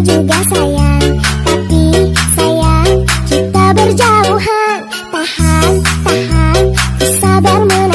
juga sayang. Tapi sayang kita berjauhan. Tahan, tahan, sabar menunggu